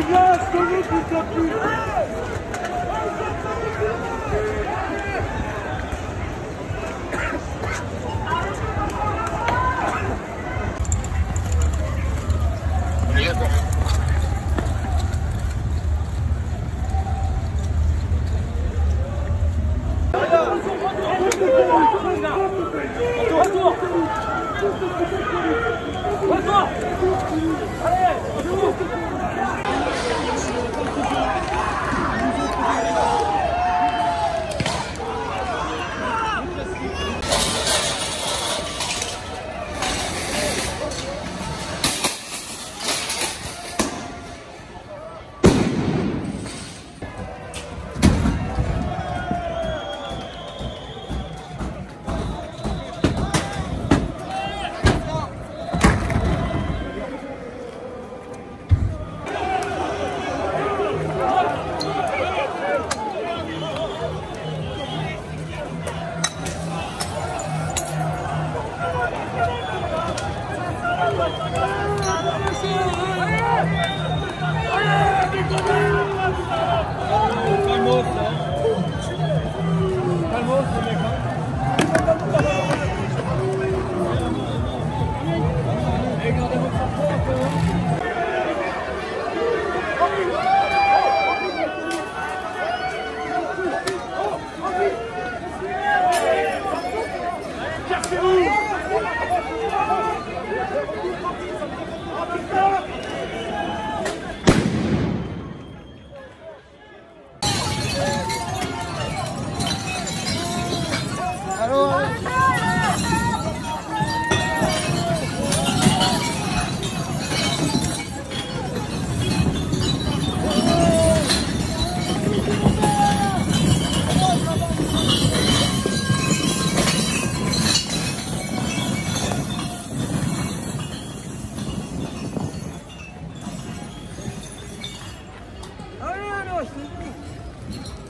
Obrigado, Columbus, Capri! 引いて。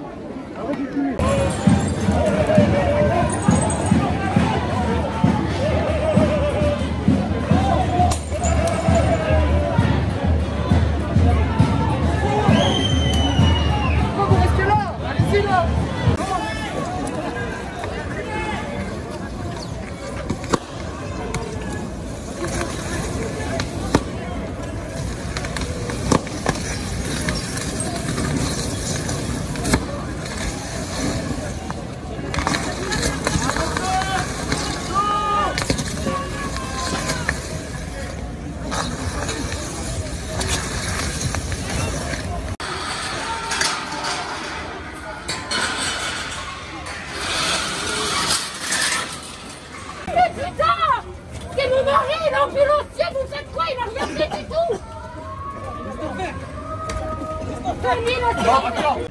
아버지 팀이 走！